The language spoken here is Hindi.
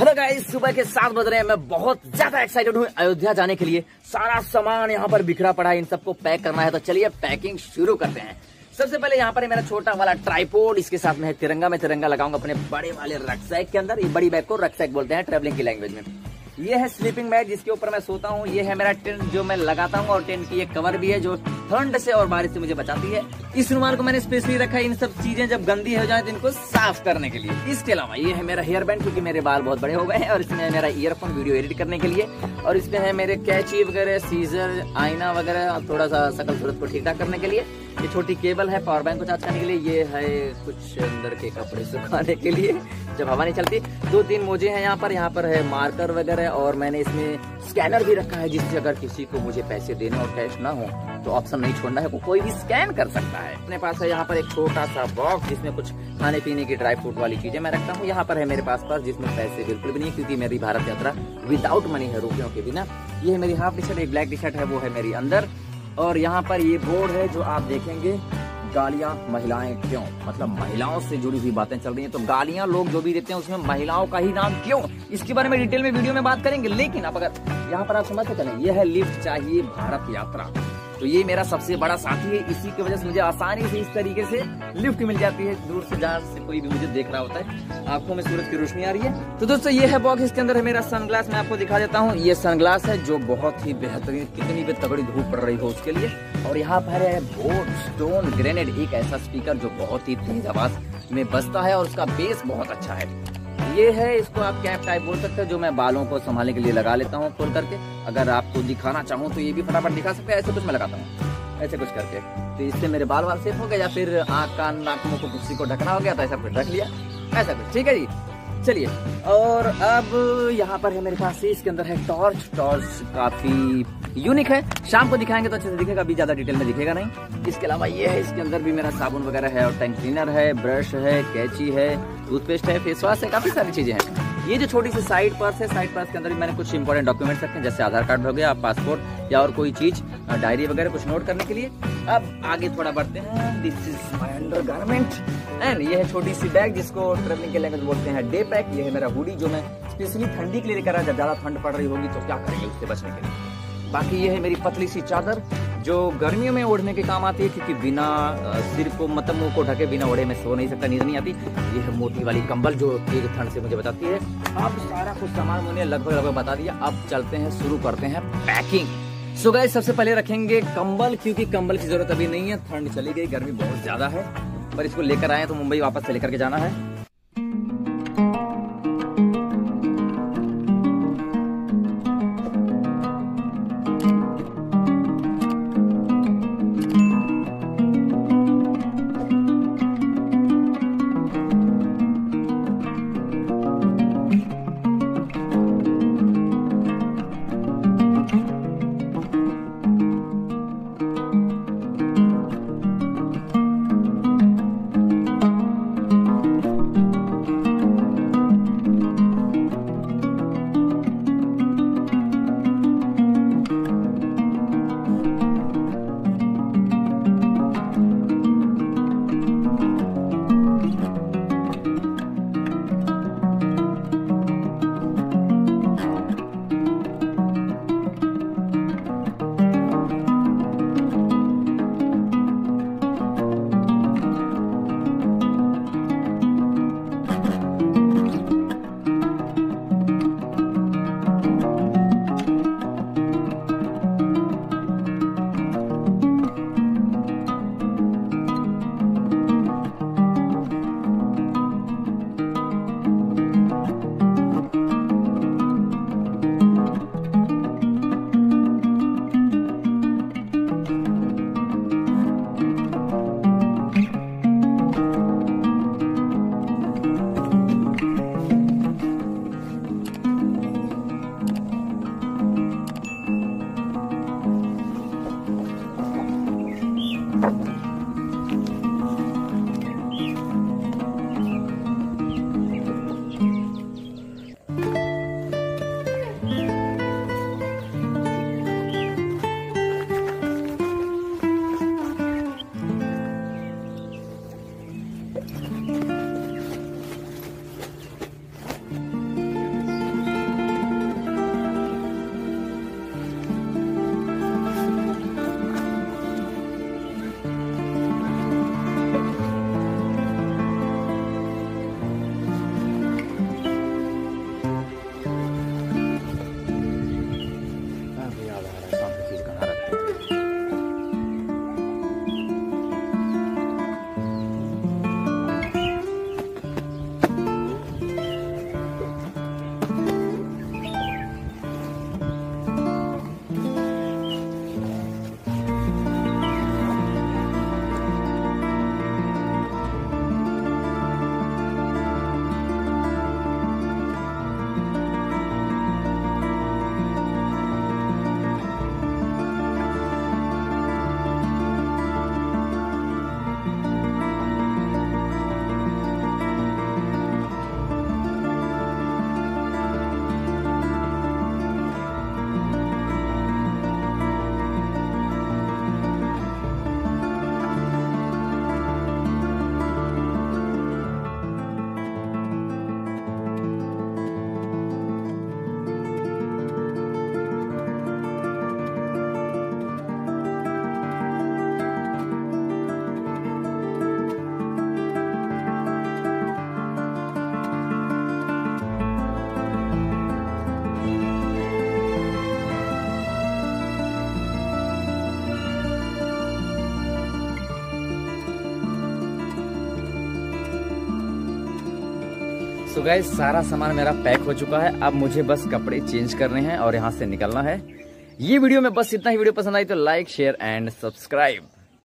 हेलो गाइस सुबह के सात बज रहे हैं। मैं बहुत ज़्यादा एक्साइटेड हूँ अयोध्या जाने के लिए। सारा सामान यहाँ पर बिखरा पड़ा है, इन सबको पैक करना है। तो चलिए पैकिंग शुरू करते हैं। सबसे पहले यहाँ पर है मेरा छोटा वाला ट्राईपोर्ड इसके साथ में है तिरंगा। मैं तिरंगा लगाऊँगा अपने बड़े वाले रक्सैक के अंदर। ये बड़ी बैग को रक्सैक बोलते हैं ट्रेवलिंग की लैंग्वेज में। ये है स्लीपिंग बैग जिसके ऊपर मैं सोता हूँ। ये है मेरा टेंट जो मैं लगाता हूँ, और टेंट की एक कवर भी है जो ठंड से और बारिश से मुझे बचाती है। इस रुमाल को मैंने स्पेशली रखा है। इन सब चीज़ें जब गंदी हो जाए तो इनको साफ़ करने के लिए। इसके अलावा ये है मेरा हेयर बैंड क्योंकि मेरे बाल बहुत बड़े हो गए हैं, और इसमें है मेरा ईयरफोन वीडियो एडिट करने के लिए। और इसमें है मेरे कैची वगैरह सीजर आईना वगैरह थोड़ा सा सकल सूरत को ठीक ठाक करने के लिए। ये छोटी केबल है पावर बैंक को चार्ज करने के लिए, ये है कुछ अंदर के कपड़े सुखाने के लिए, जब हवा नहीं चलती। दो तीन मोजे हैं यहाँ पर यहाँ पर है मार्कर वगैरह, और मैंने इसमें स्कैनर भी रखा है, जिससे अगर किसी को मुझे पैसे देने और कैश ना हो तो ऑप्शन नहीं छोड़ना है, वो कोई भी स्कैन कर सकता है। अपने पास है यहाँ पर एक छोटा सा बॉक्स, जिसमें कुछ खाने पीने की ड्राई फ्रूट वाली चीज़ें मैं रखता हूँ। यहाँ पर है मेरे पास पास जिसमें पैसे बिल्कुल भी नहीं, क्योंकि मेरी भारत यात्रा विदाउट मनी है, रुपयों के बिना। ये मेरी हाफ़ टी शर्ट एक ब्लैक टी शर्ट है, वो है मेरी अंदर। और यहाँ पर ये बोर्ड है जो आप देखेंगे, गालियाँ महिलाएँ क्यों? मतलब महिलाओं से जुड़ी हुई बातें चल रही हैं तो गालियाँ लोग जो भी देते हैं उसमें महिलाओं का ही नाम क्यों? इसके बारे में डिटेल में वीडियो में बात करेंगे, लेकिन अब अगर यहाँ पर आप समझते चले, यह है लिफ्ट चाहिए भारत यात्रा। तो ये मेरा सबसे बड़ा साथी है। इसी की वजह से मुझे आसानी से इस तरीके से लिफ्ट मिल जाती है। दूर से जहाँ से कोई भी मुझे देख रहा होता है। आँखों में सूरज की रोशनी आ रही है। तो दोस्तों, ये है बॉक्स इसके अंदर है मेरा सनग्लास मैं आपको दिखा देता हूँ। ये सनग्लास है जो बहुत ही बेहतरीन, कितनी भी तगड़ी धूप पड़ रही हो उसके लिए। और यहाँ पर है बोट स्टोन ग्रेनेड एक ऐसा स्पीकर जो बहुत ही तेज आवाज़ में बजता है और उसका बेस बहुत अच्छा है। ये है, इसको आप कैप टाइप बोल सकते हो, जो मैं बालों को संभालने के लिए लगा लेता हूँ खोल करके। अगर आपको दिखाना चाहूँ तो ये भी फटाफट दिखा सकते हैं, ऐसे कुछ मैं लगाता हूँ। ऐसे कुछ करके। तो इससे मेरे बाल बाल सेफ़ हो गए या फिर आँख कान नाकों को कुर्सी को ढकना हो गया तो ऐसा कुछ ढक लिया। ऐसा कुछ, ठीक है जी? चलिए, और अब यहाँ पर है मेरे पास, इसके अंदर है टॉर्च। टॉर्च काफ़ी यूनिक है। शाम को दिखाएँगे तो अच्छे से दिखेगा, अभी ज़्यादा डिटेल में दिखेगा नहीं। इसके अलावा ये है, इसके अंदर भी मेरा साबुन वगैरह है और टैंक क्लीनर है ब्रश है, कैची है टूथपेस्ट है फेस वॉश है, काफ़ी सारी चीज़ें हैं। ये जो छोटी सी साइड पर्स है साइड पर्स के अंदर भी मैंने कुछ इंपॉर्टेंट डॉक्यूमेंट्स रखे हैं, जैसे आधार कार्ड हो गया पासपोर्ट या और कोई चीज़ डायरी वगैरह कुछ नोट करने के लिए? अब आगे थोड़ा बढ़ते हैं। This is my undergarment and ये है छोटी सी बैग जिसको ट्रेवलिंग के लैंग्वेज बोलते हैं डे पैक ये है मेरा हुडी जो मैं स्पेशली ठंडी के लिए लेकर जब ज़्यादा ठंड पड़ रही होगी तो क्या करेंगे उससे बचने के लिए? बाकी ये है मेरी पतली सी चादर जो गर्मियों में ओढ़ने के काम आती है क्योंकि बिना सिर को मतलब मुँह को ढके, बिना ओढ़े में सो नहीं सकता, नींद नहीं आती। ये है मोटी वाली कंबल जो तेज ठंड से मुझे बताती है। अब सारा कुछ सामान मैंने लगभग लगभग बता दिया। अब चलते हैं, शुरू करते हैं पैकिंग सो गए सबसे पहले रखेंगे कंबल, क्योंकि कंबल की ज़रूरत अभी नहीं है। ठंड चली गई, गर्मी बहुत ज़्यादा है। पर इसको लेकर आए तो मुंबई वापस से लेकर के जाना है। सो गाइस सारा सामान मेरा पैक हो चुका है। अब मुझे बस कपड़े चेंज करने हैं और यहाँ से निकलना है। ये वीडियो में बस इतना ही। वीडियो पसंद आई तो लाइक शेयर एंड सब्सक्राइब